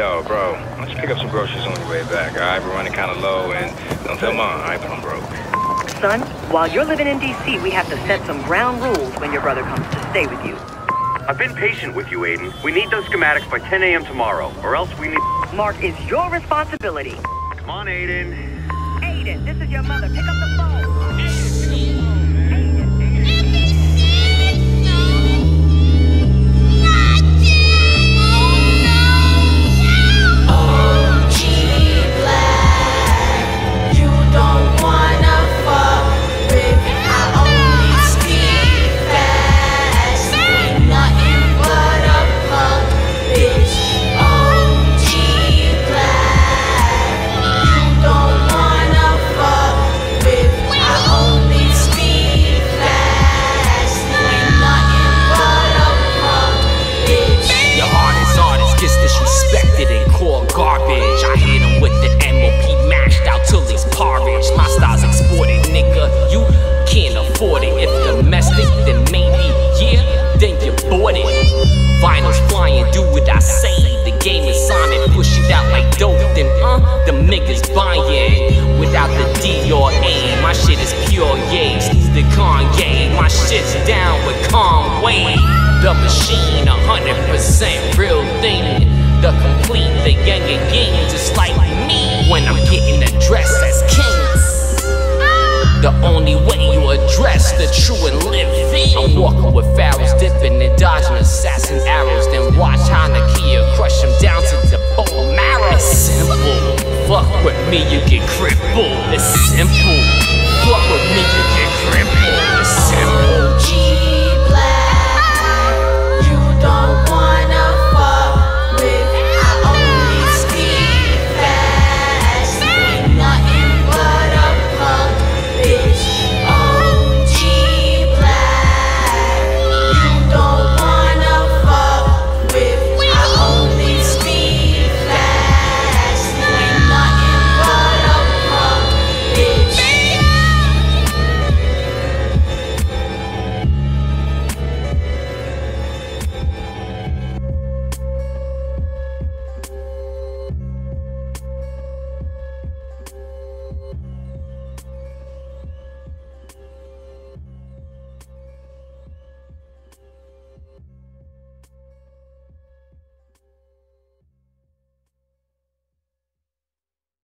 Yo, bro, why don't you pick up some groceries on your way back, alright? We're running kind of low, and don't tell mom, alright, but I'm broke. Son, while you're living in D.C., we have to set some ground rules when your brother comes to stay with you. I've been patient with you, Aiden. We need those schematics by 10 a.m. tomorrow, or else we need... Mark is your responsibility. Come on, Aiden. Aiden, this is your mother. Pick up the phone. Kanye, my shit's down with Conway. The machine, hundred percent real thing. The complete, the yang and yin, just like me. When I'm getting addressed as kings. The only way you address the true and living. I'm walking with pharaohs, dipping and dodging assassin arrows. Then watch Nakia crush him down to the bone marrow. It's simple. Fuck with me, you get crippled. It's simple. Fuck with